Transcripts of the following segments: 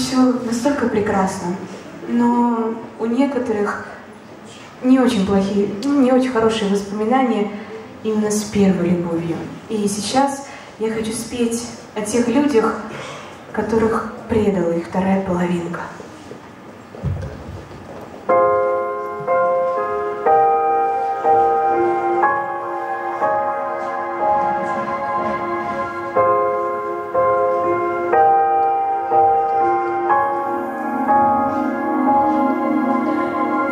еще настолько прекрасно, но у некоторых не очень плохие, ну, не очень хорошие воспоминания именно с первой любовью. И сейчас я хочу спеть о тех людях, которых предала их вторая половинка.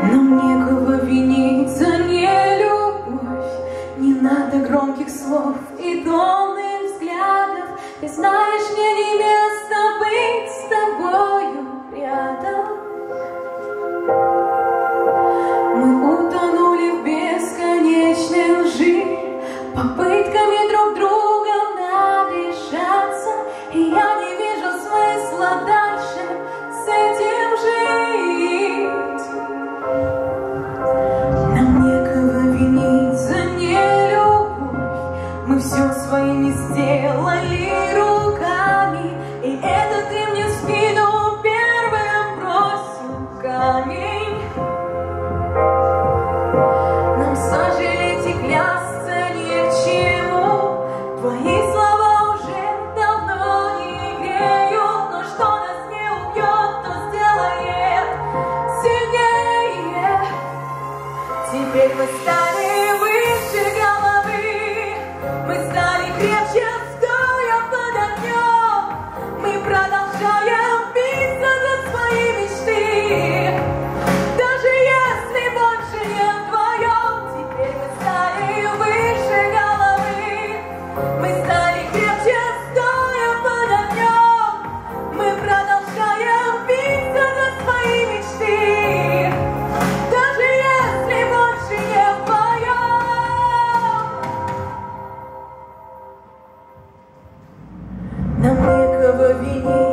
Нам некого винить за нелюбовь, Не надо громких слов и дом. Give you revenu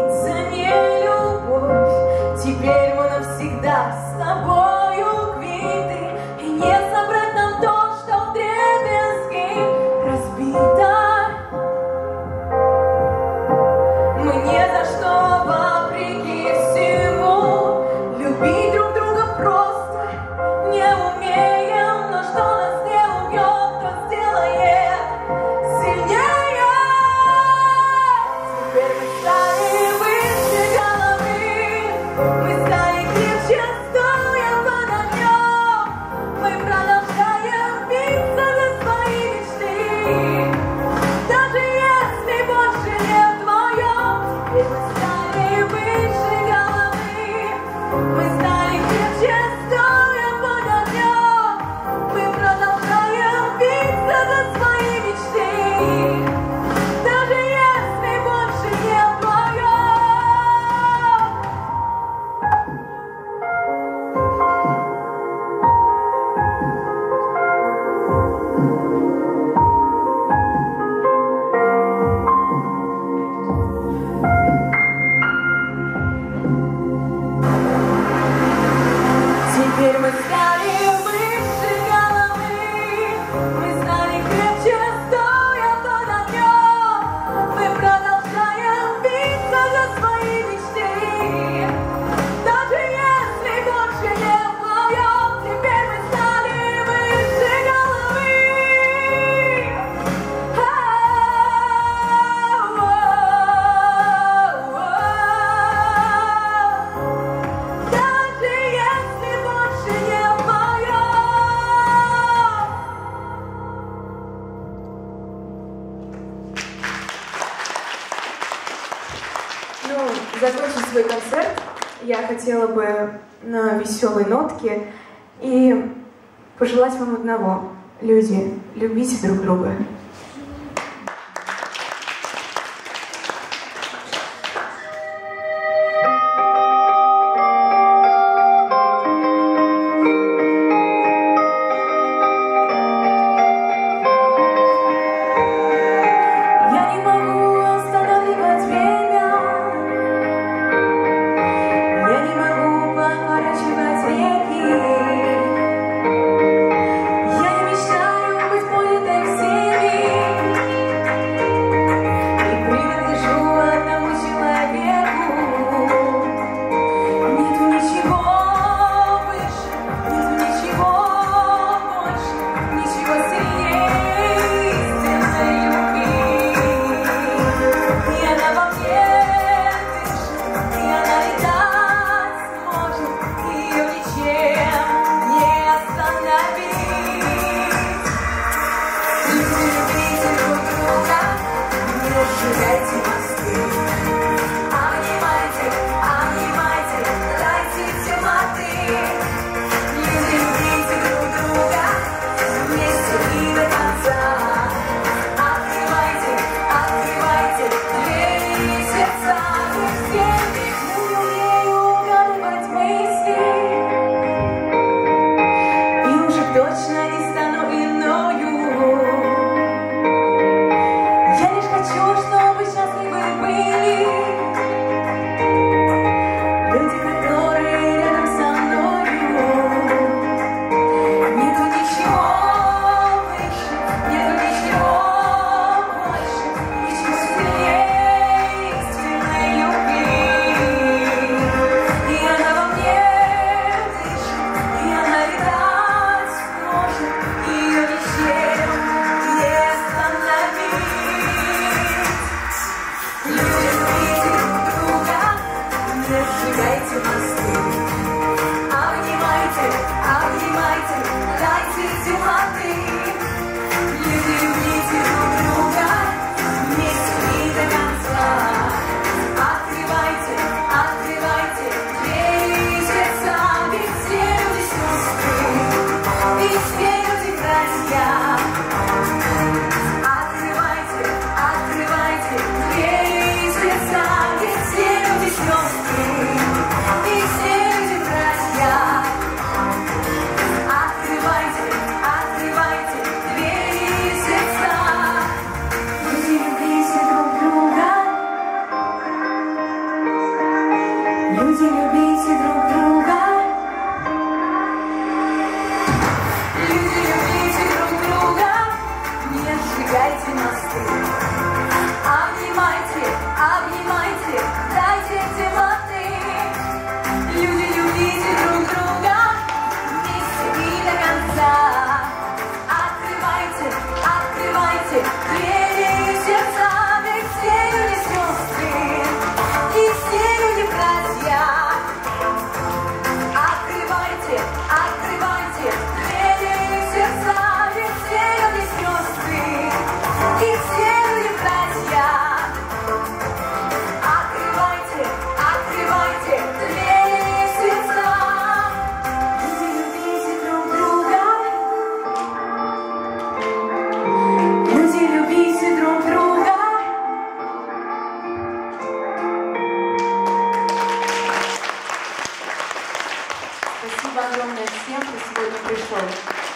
хотела бы на веселой нотке и пожелать вам одного. Люди, любите друг друга. Onde eu me drogar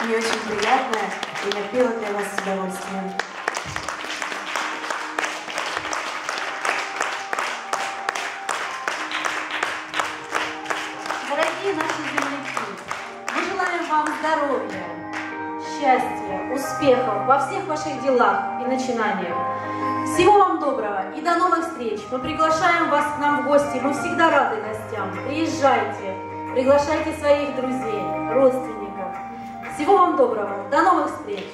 Мне очень приятно, и я пела для вас с удовольствием. Дорогие наши земляки, мы желаем вам здоровья, счастья, успехов во всех ваших делах и начинаниях. Всего вам доброго и до новых встреч. Мы приглашаем вас к нам в гости. Мы всегда рады гостям. Приезжайте, приглашайте своих друзей, родственников. Всего вам доброго. До новых встреч.